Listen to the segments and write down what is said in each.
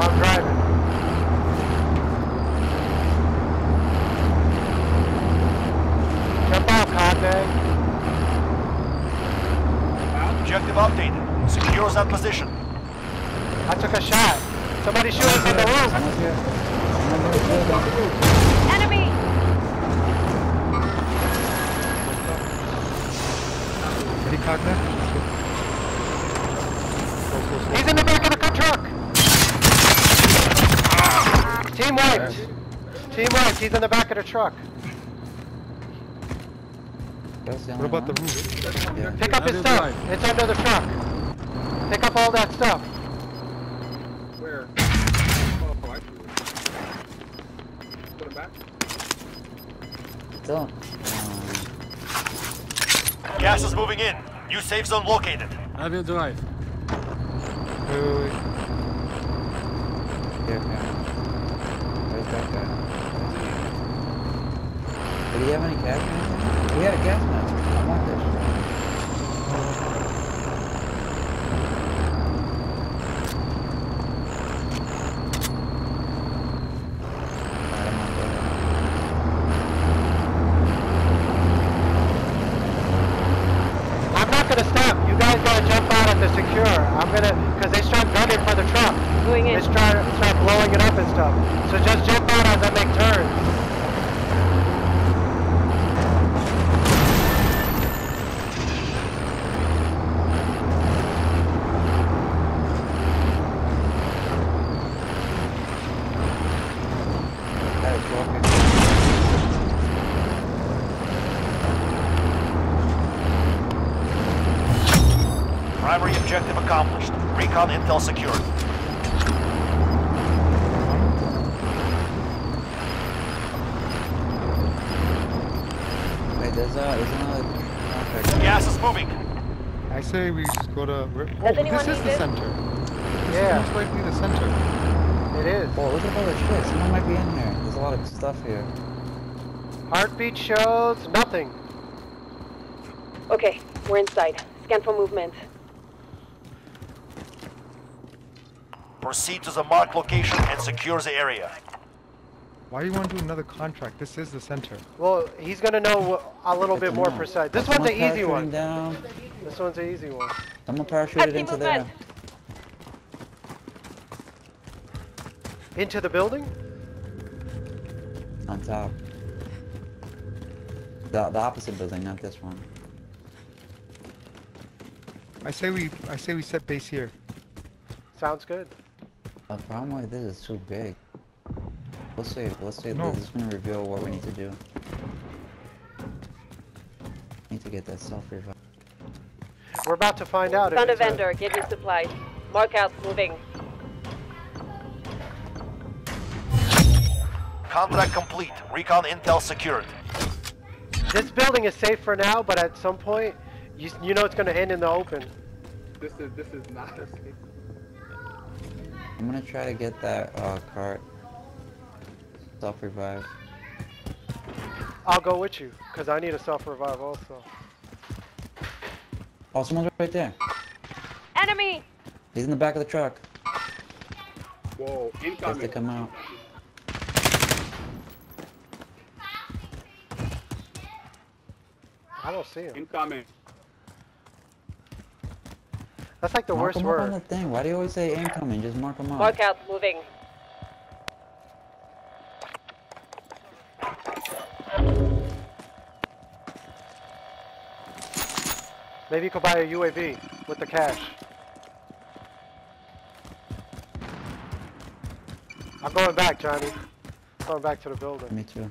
While I'm driving. Jump out, Conde. Objective updated. Secures that position. I took a shot. Somebody shoot us in the roof. Someone's here. Someone in the building. Enemy! Ready, Cogna? He's in the back of the truck. Team wiped. Team wiped. He's in the back of the truck. What only about the roof? Yeah. Pick up his Under stuff. right. It's under the truck. Pick up all that stuff. Where? Oh, I see. Put it back. Still. Um, Gas is moving in. New safe zone located. I will drive. Wait, wait, wait. here, here. That guy? Did he have any gas? He had a gas mask. I want this. Alright, I'm on board. I'm not gonna stop. You guys gotta jump out at the secure. I'm gonna, cause they start gunning for the truck. Going They in. start start blowing it up and stuff. So just jump out as I make turns. That is walking. Primary objective accomplished. Recon intel secured. Wait, there's, uh, there's another contract. Gas is moving. I say we just go to. Oh, this is the this? center. This Yeah. is most likely the center. It is. Oh, look at all the shit. Someone might be in here. There's a lot of stuff here. Heartbeat shows nothing. Okay, we're inside. Scan for movement. Proceed to the marked location and secure the area. Why do you want to do another contract? This is the center. Well, he's gonna know a little bit more precise. This one's an easy one. Down. This one's an easy one. Someone parachuted Active into there. Into the building? On top. The, the opposite building, not this one. I say we. I say we set base here. Sounds good. The problem with this is too big. Let's see. Let's see. No. This is gonna reveal what we need to do. Need to get that self revive. We're about to find out. if Found a it's a- vendor. Get me supplies. Mark out. Moving. Contract complete. Recon intel secured. This building is safe for now, but at some point, you, you know it's gonna end in the open. This is this is not a safe. I'm gonna try to get that uh, cart. Self revive. I'll go with you, because I need a self-revive also. Oh, someone's right there. Enemy! He's in the back of the truck. Whoa, He has to come out. I don't see him. Incoming. That's like the mark worst him up on the thing. Why do you always say incoming? Just mark them up. Mark out. Moving. Maybe you could buy a UAV with the cash. I'm going back, Johnny. Going back to the building. Me too.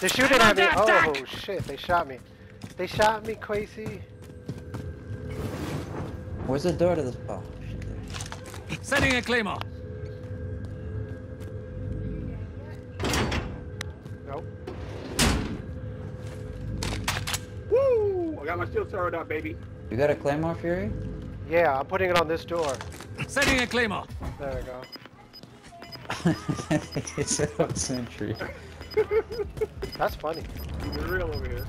They're shooting at me. Oh shit! They shot me. They shot me, Quasi. Where's the door to this? Oh, shit. there. Setting a claymore. Nope. Woo! I got my shield turret up, baby. You got a claymore, Fury? Yeah, I'm putting it on this door. Setting a claymore. There we go. it's a sentry. That's funny. Keep it real over here.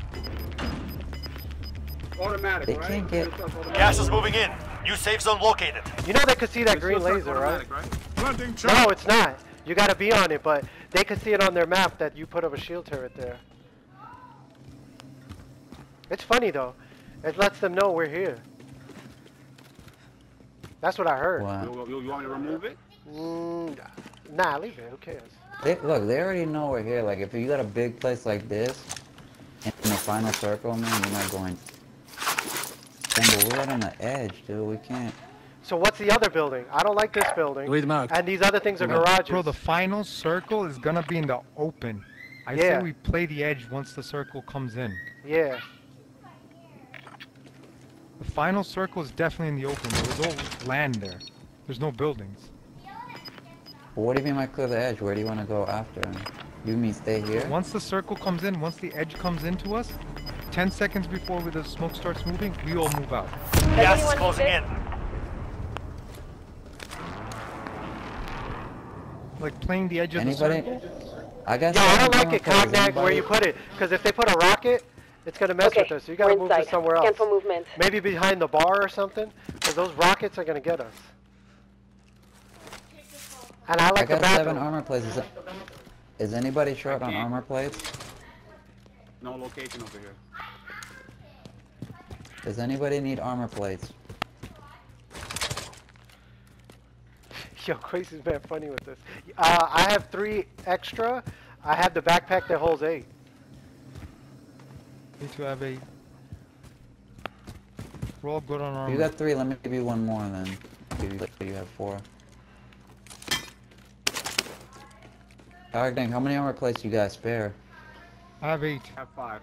Automatic, They right? can't get- Automatic. Gas is moving in. New safe zone located. You know they could see that It's green laser, right? right? No, it's not. You gotta be on it, but they could see it on their map that you put up a shield turret there. It's funny though. It lets them know we're here. That's what I heard. Wow. You, you, you want me to remove it? Mm, nah, leave it. Who cares? They, look, they already know we're here. Like, if you got a big place like this, in the final circle, man, you're not going. Damn, but we're right on the edge, dude. We can't. So what's the other building? I don't like this building. Read marked. And these other things are Bro, garages. Bro, the final circle is gonna be in the open. I Yeah. say we play the edge once the circle comes in. yeah. The final circle is definitely in the open. There was no land there. There's no buildings. But what do you mean by clear the edge? Where do you want to go after? You mean stay here? Once the circle comes in, once the edge comes into us, 10 seconds before the smoke starts moving, we all move out. Gas is closing in. Like playing the edge of the Anybody? circle. I got. Yeah, I don't like it, armor. Cognac, where you put it. Because if they put a rocket, it's gonna mess Okay, with us. You gotta we're move to somewhere else. for movement. Maybe behind the bar or something. Because those rockets are gonna get us. And I I like the got seven armor plates. Is, it- is anybody short on armor plates? No location over here. Does anybody need armor plates? Yo, Crazy's been funny with this. Uh, I have three extra. I have the backpack that holds eight. Me to have a. We're all good on If armor. you got three, let me give you one more then. Give you, you have four. Cognac, how many armor plates you guys spare? I have eight. I have five.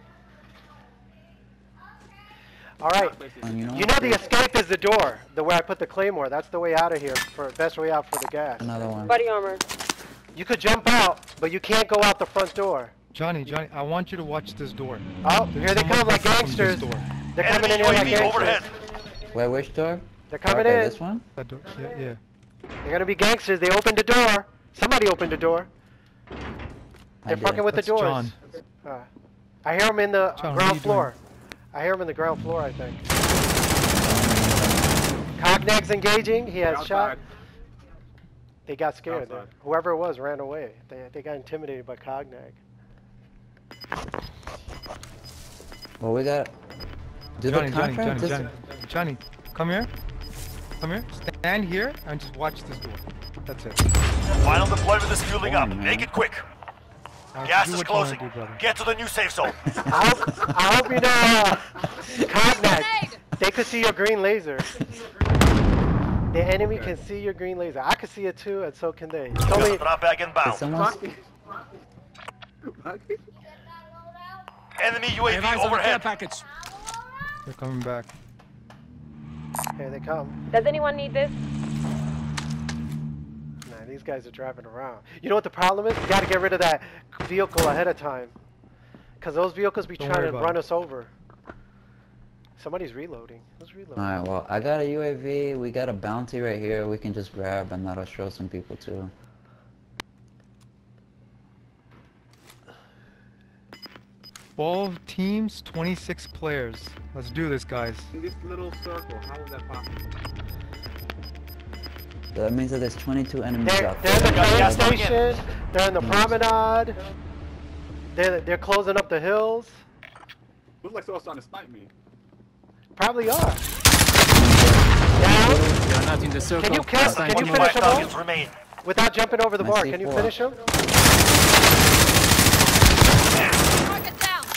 All right. You know, You know the escape is the door, the way I put the claymore. That's the way out of here, for best way out for the gas. another one. Body armor. You could jump out, but you can't go out the front door. Johnny, Johnny, I want you to watch this door. Oh, There's here they come like gangsters. door. They're coming in Enemy here like UAV overhead. gangsters. Wait, which door? They're coming okay, in. this one? That door. Yeah, yeah. They're gonna be gangsters. They opened the door. Somebody opened the door. They're fucking with That's the doors. John. Uh, I hear them in the John, ground you floor. I hear them in the ground floor. I think. Cognac's engaging. He has shot. They got scared. Outside. Whoever it was ran away. They, they got intimidated by Cognac. Well, we got. Do Johnny, the Johnny. Johnny, Johnny, Johnny, come here. Come here. Stand here and just watch this door. That's it. Final deployment is fueling up. Oh, man. Make it quick. Now Gas is what you wanna closing. do. Get to the new safe zone. I hope, I hope you know, uh, Cognac, they could see your green laser. The enemy can see your green laser. I can see it too, and so can they. It's Got only, a drop bag Did inbound. Rocky. Rocky. Enemy UAV eyes on the care overhead. package. They're coming back. here they come. Does anyone need this? Nah, these guys are driving around. You know what the problem is? You gotta get rid of that vehicle ahead of time. Cause those vehicles be Don't trying to run it. us over. Somebody's reloading. Who's reloading? Alright, well, I got a UAV. We got a bounty right here. We can just grab and that'll show some people too. All teams, 26 players. Let's do this, guys. In this little circle, how is that possible? That means that there's 22 enemies They're, out they're in the train gas station. They're in the mm. promenade. They're, they're closing up the hills. Looks like someone's trying to snipe me. Probably are. Down. We are not in the circle. you kill- It's time can you finish Five them all? remain. Without jumping over the My bar, can you finish him?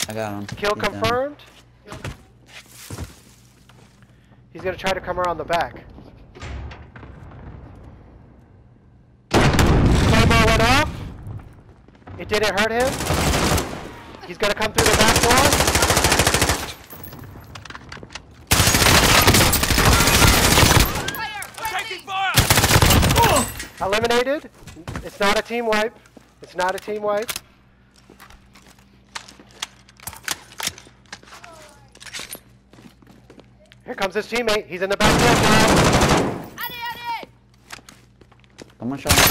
I got him. Kill He's down. confirmed. He's gonna try to come around the back. Off. It didn't hurt him. He's gonna come through the back door. Taking fire! Eliminated. It's not a team wipe. It's not a team wipe. Here comes his teammate. He's in the back door now. Someone shot me.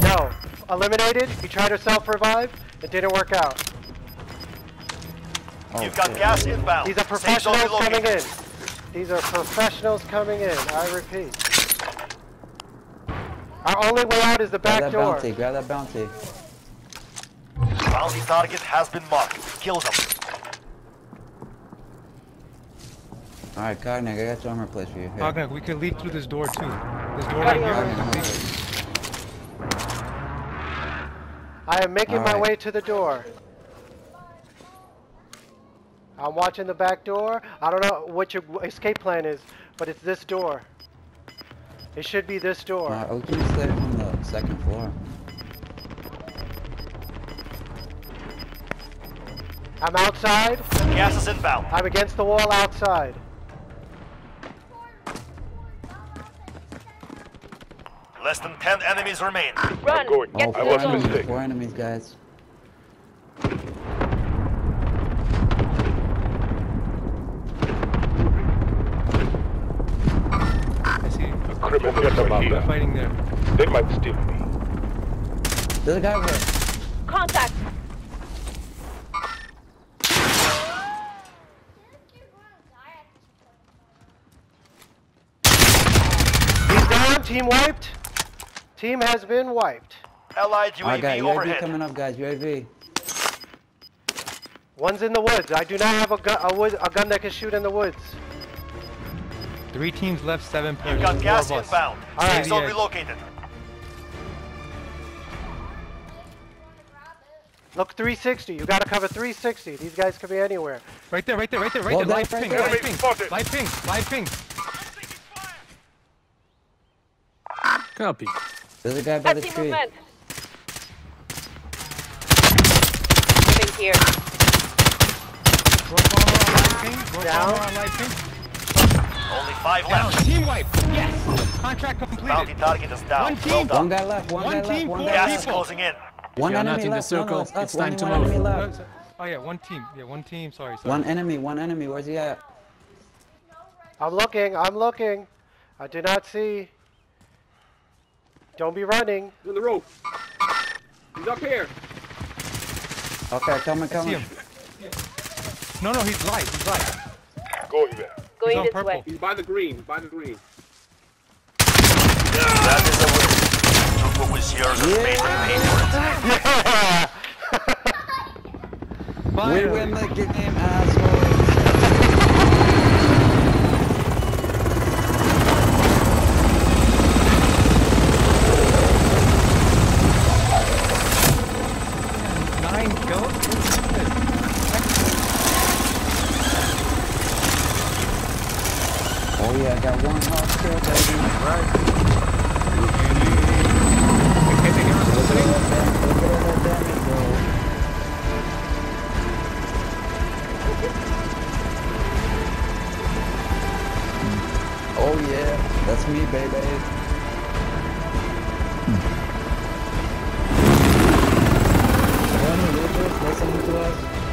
No. Eliminated. He tried to self-revive. It didn't work out. Oh, You've got shit. gas inbound. These are Safe zone professionals coming in. These are professionals coming in. I repeat. Our only way out is the Grab back that door. bounty, grab that bounty. Bounty target has been marked. Kill them. Alright, Cognac, I got your armor place for you. Here. Cognac, we can lead through this door too. This door right Cutting here. over. we can lead it. I am making my Alright. way to the door. I'm watching the back door. I don't know what your escape plan is, but it's this door. It should be this door. Uh, we can slid from the second floor. I'm outside. Gas is inbound. I'm against the wall outside. Less than 10 enemies remain. Run! going. Get to four the was zone. enemies, mistake. four enemies, guys. I see. A criminal Forget about They're that. fighting there. They might steal me. There's a guy over there. Contact! He's down. Team wiped. Team has been wiped. Allied Alright, UAV guys, UAV overhead. coming up, guys. UAV. One's in the woods. I do not have a, gu- a, wood, a gun that can shoot in the woods. Three teams left, seven players. You've got gas of us. inbound. Alright. Safe zone Yeah. relocated. Look, 360. You gotta cover 360. These guys could be anywhere. Right there, right there, right there, right Oh, there. that's Live right ping, there. live Enemy ping, live ping, live ping. Copy. There's a guy by I the see tree. movement. Moving here. Rope armor on live ping, rope Down. armor on live ping. Only five Down, left. team wipe. Yes. Contract completed. Bounty target is down. One Well team. done. One guy left, one, One guy team, left, one four guy Gas left. is closing in. One You're enemy not in the left. No, no, circle. it's us. It's time to move. left. Oh yeah, one team. Yeah, one team. Sorry, sorry. One enemy, one enemy. Where's he at? I'm looking. I'm looking. I do not see. Don't be running. He's on the roof. He's up here. Okay, coming, I see coming. him. No, no, he's live. He's live. Going there. Going on this purple. way. He's by the green. By the green. That is a win. Took what was yours and made them pay for it. We win the game, assholes. Oh yeah, that's me, baby. Religious listening to us.